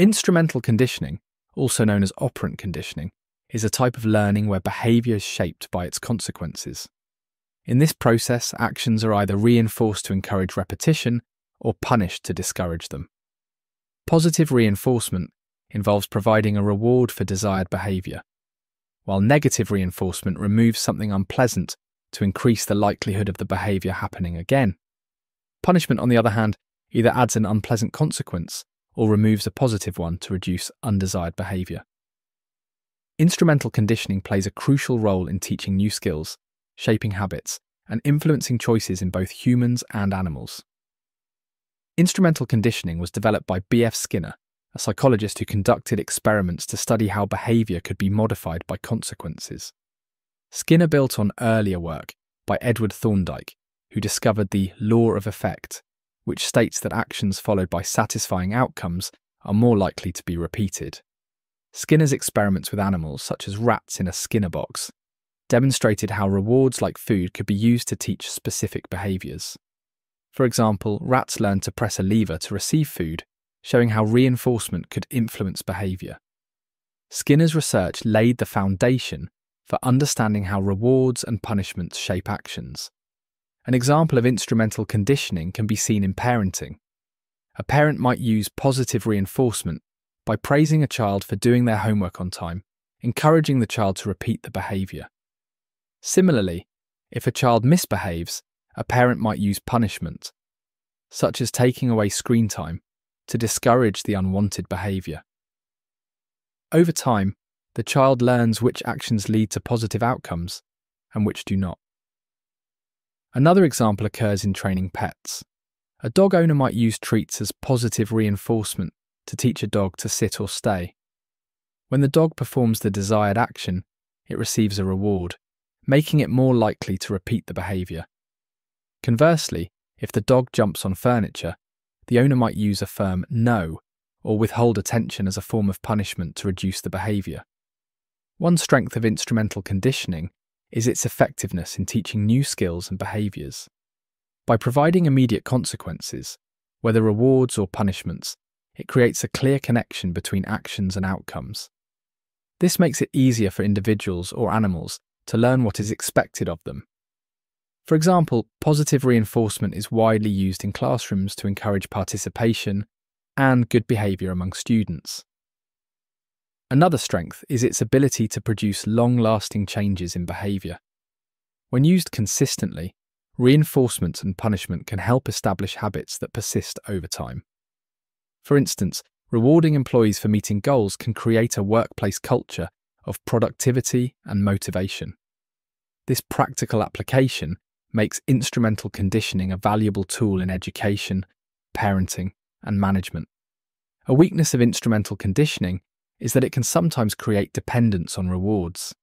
Instrumental conditioning, also known as operant conditioning, is a type of learning where behaviour is shaped by its consequences. In this process, actions are either reinforced to encourage repetition or punished to discourage them. Positive reinforcement involves providing a reward for desired behaviour, while negative reinforcement removes something unpleasant to increase the likelihood of the behaviour happening again. Punishment, on the other hand, either adds an unpleasant consequence or removes a positive one to reduce undesired behaviour. Instrumental conditioning plays a crucial role in teaching new skills, shaping habits, and influencing choices in both humans and animals. Instrumental conditioning was developed by B.F. Skinner, a psychologist who conducted experiments to study how behaviour could be modified by consequences. Skinner built on earlier work by Edward Thorndike, who discovered the law of effect, which states that actions followed by satisfying outcomes are more likely to be repeated. Skinner's experiments with animals, such as rats in a Skinner box, demonstrated how rewards like food could be used to teach specific behaviours. For example, rats learned to press a lever to receive food, showing how reinforcement could influence behaviour. Skinner's research laid the foundation for understanding how rewards and punishments shape actions. An example of instrumental conditioning can be seen in parenting. A parent might use positive reinforcement by praising a child for doing their homework on time, encouraging the child to repeat the behaviour. Similarly, if a child misbehaves, a parent might use punishment, such as taking away screen time, to discourage the unwanted behaviour. Over time, the child learns which actions lead to positive outcomes and which do not. Another example occurs in training pets. A dog owner might use treats as positive reinforcement to teach a dog to sit or stay. When the dog performs the desired action, it receives a reward, making it more likely to repeat the behaviour. Conversely, if the dog jumps on furniture, the owner might use a firm no or withhold attention as a form of punishment to reduce the behaviour. One strength of instrumental conditioning is its effectiveness in teaching new skills and behaviours. By providing immediate consequences, whether rewards or punishments, it creates a clear connection between actions and outcomes. This makes it easier for individuals or animals to learn what is expected of them for example, positive reinforcement is widely used in classrooms to encourage participation and good behaviour among students. Another strength is its ability to produce long lasting changes in behaviour. When used consistently, reinforcement and punishment can help establish habits that persist over time. For instance, rewarding employees for meeting goals can create a workplace culture of productivity and motivation. This practical application makes instrumental conditioning a valuable tool in education, parenting, and management. A weakness of instrumental conditioning is that it can sometimes create dependence on rewards.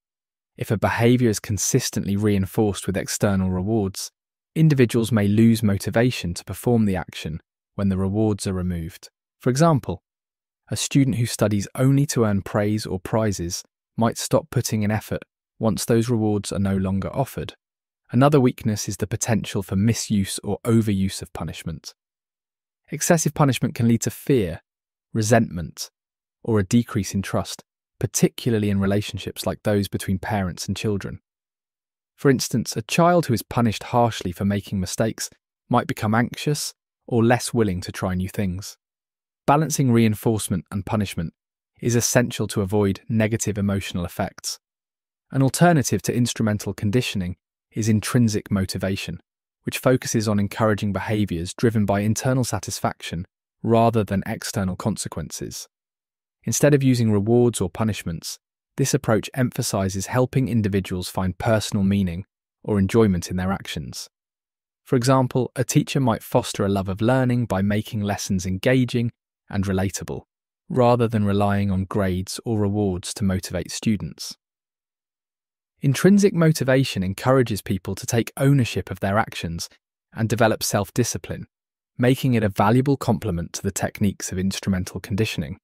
If a behaviour is consistently reinforced with external rewards, individuals may lose motivation to perform the action when the rewards are removed. For example, a student who studies only to earn praise or prizes might stop putting in effort once those rewards are no longer offered. Another weakness is the potential for misuse or overuse of punishment. Excessive punishment can lead to fear, resentment, or a decrease in trust, particularly in relationships like those between parents and children. For instance, a child who is punished harshly for making mistakes might become anxious or less willing to try new things. Balancing reinforcement and punishment is essential to avoid negative emotional effects. An alternative to instrumental conditioning is intrinsic motivation, which focuses on encouraging behaviours driven by internal satisfaction rather than external consequences. Instead of using rewards or punishments, this approach emphasises helping individuals find personal meaning or enjoyment in their actions. For example, a teacher might foster a love of learning by making lessons engaging and relatable, rather than relying on grades or rewards to motivate students. Intrinsic motivation encourages people to take ownership of their actions and develop self discipline, making it a valuable complement to the techniques of instrumental conditioning.